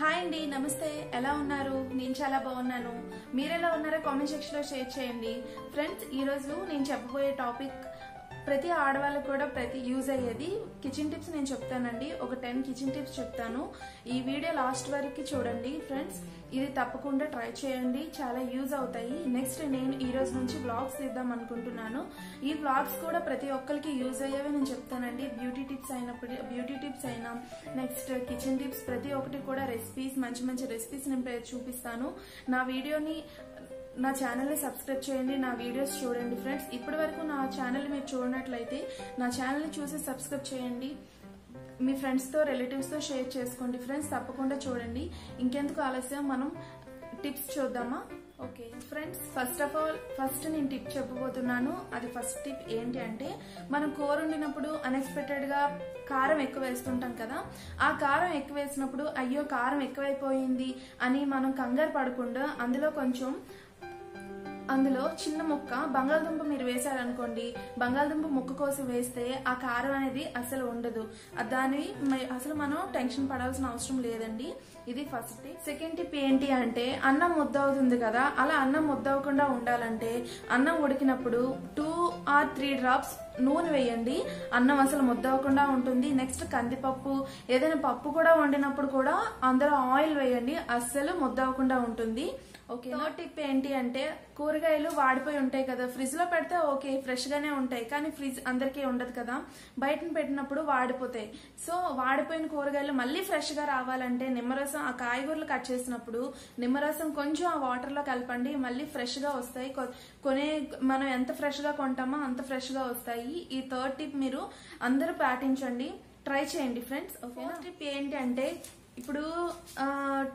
Hi అండి నమస్తే. ఎలా ఉన్నారు? నేను చాలా బాగున్నాను. మీరు ఎలా ఉన్నారో కామెంట్ సెక్షన్లో షేర్ చేయండి. ఫ్రెండ్స్ ఈరోజు నేను చెప్పబోయే టాపిక్ ప్రతి ఆడవాళ్ళకు కూడా ప్రతి యూజ్ అయ్యేది కిచెన్ టిప్స్ నేను చెప్తానండి. ఒక టెన్ కిచెన్ టిప్స్ చెప్తాను. ఈ వీడియో లాస్ట్ వరకు చూడండి ఫ్రెండ్స్ ఇది తప్పకుండా ట్రై చేయండి. చాలా యూజ్ అవుతాయి. నెక్స్ట్ నేను ఈ రోజు నుంచి బ్లాగ్స్ తీద్దాం అనుకుంటున్నాను. ఈ బ్లాగ్స్ కూడా ప్రతి ఒక్కరికి యూజ్ అయ్యేవి నేను చెప్తానండి. బ్యూటీ టిప్స్ అయినప్పుడు బ్యూటీ టిప్స్ అయినా నెక్స్ట్ కిచెన్ టిప్స్ ప్రతి ఒక్కటి కూడా రెసిపీస్ మంచి మంచి రెసిపీస్ నేను చూపిస్తాను. నా వీడియోని నా ఛానల్ని సబ్స్క్రైబ్ చేయండి నా వీడియోస్ చూడండి ఫ్రెండ్స్ ఇప్పటి వరకు నా ఛానల్ మీరు చూడనట్లయితే నా ఛానల్ని చూసి సబ్స్క్రైబ్ చేయండి. మీ ఫ్రెండ్స్తో రిలేటివ్స్తో షేర్ చేసుకోండి ఫ్రెండ్స్ తప్పకుండా చూడండి. ఇంకెందుకు ఆలస్యం? మనం టిప్స్ చూద్దామా? Okay friends first of all first నేను టిప్ చెప్పబోతున్నాను. అది ఫస్ట్ టిప్ ఏంటి అంటే మనం కూర వండినప్పుడు అన్ఎక్స్పెక్టెడ్గా కారం ఎక్కువ వేస్తుంటాం కదా ఆ కారం ఎక్కువ వేసినప్పుడు అయ్యో కారం ఎక్కువైపోయింది అని మనం కంగారు పడకుండా అందులో కొంచెం అందులో చిన్న ముక్క బంగాళదుంప మీరు వేశారనుకోండి బంగాళదుంప ముక్క కోసం వేస్తే ఆ కారం అనేది అసలు ఉండదు. దాని అసలు మనం టెన్షన్ పడాల్సిన అవసరం లేదండి. ఇది ఫస్ట్ టిప్ సెకండ్ టిప్ ఏంటి అంటే అన్నం ముద్ద అవుతుంది కదా అలా అన్నం ముద్ద అవ్వకుండా ఉండాలంటే అన్నం ఉడికినప్పుడు టూ ఆర్ త్రీ డ్రాప్స్ నూనె వేయండి. అన్నం అసలు ముద్ద అవ్వకుండా ఉంటుంది. నెక్స్ట్ కందిపప్పు. ఏదైనా పప్పు కూడా వండినప్పుడు కూడా అందులో ఆయిల్ వేయండి. అస్సలు ముద్ద అవ్వకుండా ఉంటుంది. ఓకే నో టిప్ ఏంటి అంటే కూరగాయలు వాడిపోయి ఉంటాయి కదా. ఫ్రిడ్జ్లో పెడితే ఓకే ఫ్రెష్ గానే ఉంటాయి. కానీ ఫ్రిడ్జ్ అందరికీ ఉండదు కదా. బయట పెట్టినప్పుడు వాడిపోతాయి. సో వాడిపోయిన కూరగాయలు మళ్ళీ ఫ్రెష్గా రావాలంటే నిమ్మరసం ఆ కాయగూరలు కట్ చేసినప్పుడు నిమ్మరసం కొంచెం ఆ వాటర్లో కలపండి. మళ్ళీ ఫ్రెష్గా వస్తాయి. కొ- కొనే మనం ఎంత ఫ్రెష్గా కొంటామో అంత ఫ్రెష్గా వస్తాయి. ఈ థర్డ్ టిప్ మీరు అందరూ పాటించండి. ట్రై చేయండి ఫ్రెండ్స్ ఓకే టిప్ ఏంటి అంటే ఇప్పుడు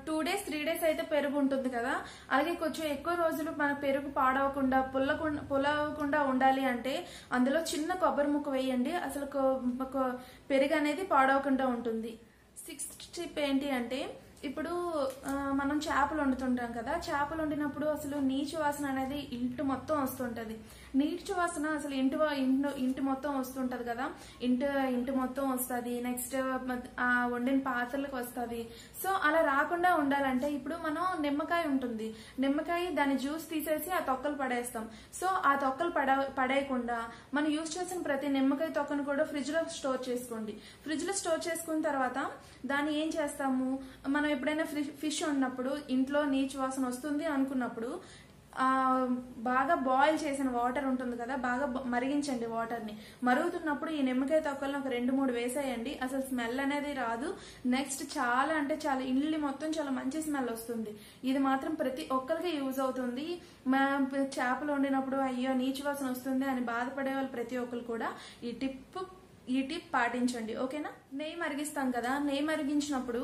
టూ డేస్ త్రీ డేస్ అయితే పెరుగు ఉంటుంది కదా? అలాగే కొంచెం ఎక్కువ రోజులు మన పెరుగు పాడవకుండా పుల్లకుండా పులవకుండా ఉండాలి అంటే అందులో చిన్న కొబ్బరి ముక్క వేయండి. అసలు పెరుగు అనేది పాడవకుండా ఉంటుంది. సిక్స్త్ టిప్ ఏంటి అంటే ఇప్పుడు మనం చేపలు వండుతుంటాం కదా చేపలు వండినప్పుడు అసలు నీచు వాసన అనేది ఇంటి మొత్తం వస్తుంటది. నీచు వాసన అసలు ఇంటి ఇంటి మొత్తం వస్తుంటది కదా. ఇంటి ఇంటి మొత్తం వస్తుంది నెక్స్ట్ ఆ వండిన పాత్రలకు వస్తుంది. సో అలా రాకుండా ఉండాలంటే ఇప్పుడు మనం నిమ్మకాయ ఉంటుంది. నిమ్మకాయ దాని జ్యూస్ తీసేసి ఆ తొక్కలు పడేస్తాం. సో ఆ తొక్కలు పడ పడేయకుండా మనం యూజ్ చేసిన ప్రతి నిమ్మకాయ తొక్కను కూడా ఫ్రిడ్జ్లో స్టోర్ చేసుకోండి. ఫ్రిడ్జ్లో స్టోర్ చేసుకున్న తర్వాత దాన్ని ఏం చేస్తాము? మనం ఎప్పుడైనా ఫిష్ ఉన్నప్పుడు ఇంట్లో నీచు వాసన వస్తుంది అనుకున్నప్పుడు బాగా బాయిల్ చేసిన వాటర్ ఉంటుంది కదా బాగా మరిగించండి వాటర్ని మరుగుతున్నప్పుడు ఈ నిమ్మకాయ తొక్కలను ఒక రెండు మూడు వేసేయండి. అసలు స్మెల్ అనేది రాదు. నెక్స్ట్ చాలా అంటే చాలా ఇల్లు మొత్తం చాలా మంచి స్మెల్ వస్తుంది. ఇది మాత్రం ప్రతి ఒక్కరికి యూజ్ అవుతుంది. మా చేపలు వండినప్పుడు అయ్యో నీచు వాసన వస్తుంది అని బాధపడే వాళ్ళు ప్రతి ఒక్కరు కూడా ఈ టిప్ ఈ టిప్ పాటించండి ఓకేనా? నెయ్యి మరిగిస్తాం కదా నెయ్యి మరిగించినప్పుడు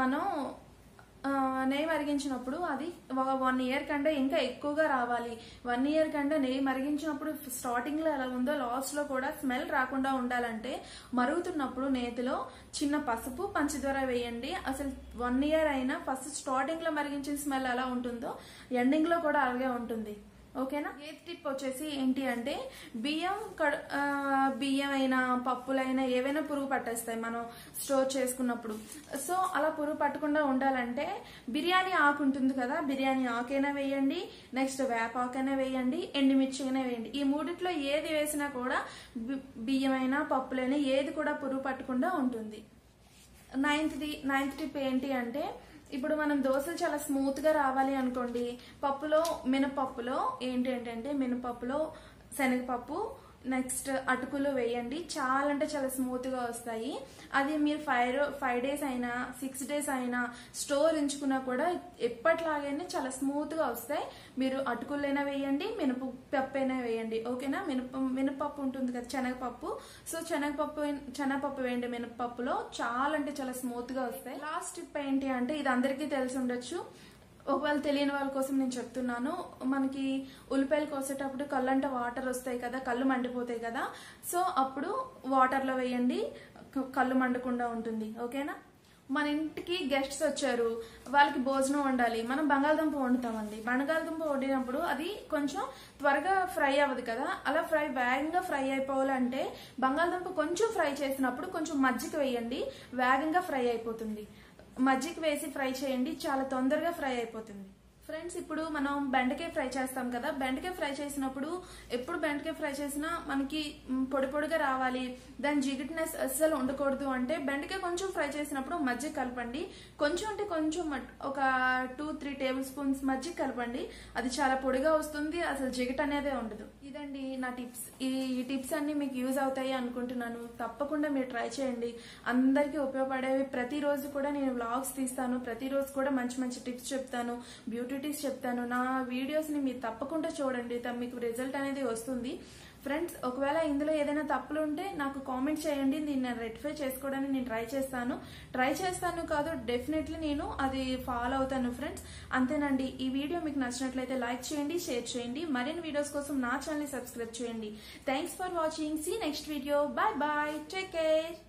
మనం నెయ్యి మరిగించినప్పుడు అది ఒక వన్ ఇయర్ కంటే ఇంకా ఎక్కువగా రావాలి. వన్ ఇయర్ కంటే నెయ్యి మరిగించినప్పుడు స్టార్టింగ్లో ఎలా ఉందో లాస్ట్లో కూడా స్మెల్ రాకుండా ఉండాలంటే మరుగుతున్నప్పుడు నేతిలో చిన్న పసుపు పంచదార వేయండి. అసలు వన్ ఇయర్ అయినా ఫస్ట్ స్టార్టింగ్లో మరిగించిన స్మెల్ ఎలా ఉంటుందో ఎండింగ్లో కూడా అలాగే ఉంటుంది. ఓకేనా? ఏ టిప్ వచ్చేసి ఏంటి అంటే బియ్యం బియ్యం అయినా పప్పులైనా ఏవైనా పురుగు పట్టేస్తాయి మనం స్టోర్ చేసుకున్నప్పుడు. సో అలా పురుగు పట్టకుండా ఉండాలంటే బిర్యానీ ఆకు ఉంటుంది కదా బిర్యానీ ఆకైనా వేయండి నెక్స్ట్ వేపాకైనా వేయండి ఎండుమిర్చి అయినా వేయండి. ఈ మూడిట్లో ఏది వేసినా కూడా బియ్యమైనా పప్పులైనా ఏది కూడా పురుగు పట్టకుండా ఉంటుంది. నైన్త్ది నైన్త్ టిప్ ఏంటి అంటే ఇప్పుడు మనం దోశలు చాలా స్మూత్గా రావాలి అనుకోండి. పప్పులో మినపప్పులో ఏంటి ఏంటంటే మినపప్పులో శనగపప్పు నెక్స్ట్ అటుకులు వేయండి. చాలా అంటే చాలా స్మూత్గా వస్తాయి. అది మీరు ఫైవ్ ఫైవ్ డేస్ అయినా సిక్స్ డేస్ అయినా స్టోర్ ఉంచుకున్నా కూడా ఎప్పట్లాగైనా చాలా స్మూత్గా వస్తాయి. మీరు అటుకులైనా వేయండి మినప పప్పు అయినా వేయండి. ఓకేనా? మినప మినపప్పు ఉంటుంది కదా శనగపప్పు. సో శనగపప్పు శనగపప్పు వేయండి మినపప్పులో. చాలా అంటే చాలా స్మూత్గా వస్తాయి. లాస్ట్ టిప్ ఏంటి అంటే ఇది అందరికీ తెలిసి ఉండొచ్చు. ఒకవేళ తెలియని వాళ్ళ కోసం నేను చెప్తున్నాను మనకి ఉల్లిపాయలు కోసేటప్పుడు కళ్ళంట వాటర్ వస్తాయి కదా కళ్ళు మండిపోతాయి కదా సో అప్పుడు వాటర్లో వేయండి కళ్ళు మండకుండా ఉంటుంది ఓకేనా? మన ఇంటికి గెస్ట్స్ వచ్చారు వాళ్ళకి భోజనం వండాలి మనం బంగాళదుంప వండుతామండి. బంగాళదుంప వండినప్పుడు అది కొంచెం త్వరగా ఫ్రై అవ్వదు కదా అలా ఫ్రై వేగంగా ఫ్రై అయిపోవాలంటే బంగాళదుంప కొంచెం ఫ్రై చేసినప్పుడు కొంచెం మజ్జిగ వేయండి వేగంగా ఫ్రై అయిపోతుంది. మజ్జిగ వేసి ఫ్రై చేయండి చాలా తొందరగా ఫ్రై అయిపోతుంది. ఫ్రెండ్స్ ఇప్పుడు మనం బెండకాయ ఫ్రై చేస్తాం కదా. బెండకాయ ఫ్రై చేసినప్పుడు ఎప్పుడు బెండకాయ ఫ్రై చేసినా మనకి పొడి పొడిగా రావాలి. దాని జిగిట్నెస్ అస్సలు ఉండకూడదు అంటే బెండకాయ కొంచెం ఫ్రై చేసినప్పుడు మజ్జిగ కలపండి. కొంచెం అంటే కొంచెం ఒక టూ త్రీ టేబుల్ స్పూన్స్ మజ్జిగ కలపండి. అది చాలా పొడిగా వస్తుంది. అసలు జిగిట్ అనేదే ఉండదు. ఇదండి నా టిప్స్. ఈ టిప్స్ అన్ని మీకు యూజ్ అవుతాయి అనుకుంటున్నాను. తప్పకుండా మీరు ట్రై చేయండి. అందరికీ ఉపయోగపడేవి ప్రతిరోజు కూడా నేను వ్లాగ్స్ తీస్తాను. ప్రతిరోజు కూడా మంచి మంచి టిప్స్ చెప్తాను. బ్యూటీ యాక్టివిటీస్ చెప్తాను. నా వీడియోస్ని మీరు తప్పకుండా చూడండి. త- మీకు రిజల్ట్ అనేది వస్తుంది. ఫ్రెండ్స్ ఒకవేళ ఇందులో ఏదైనా తప్పులు ఉంటే నాకు కామెంట్ చేయండి. దీన్ని నేను రెక్టిఫై చేసుకోవడానికి నేను ట్రై చేస్తాను. ట్రై చేస్తాను కాదు డెఫినెట్లీ నేను అది ఫాలో అవుతాను ఫ్రెండ్స్ అంతేనండి. ఈ వీడియో మీకు నచ్చినట్లయితే లైక్ చేయండి షేర్ చేయండి. మరిన్ని వీడియోస్ కోసం నా ఛానల్ సబ్స్క్రైబ్ చేయండి. Thanks for watching see next video bye bye take care